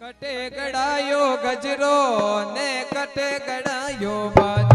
કટે ગડાયો ગજરો ને કટે ગડાયો બાજ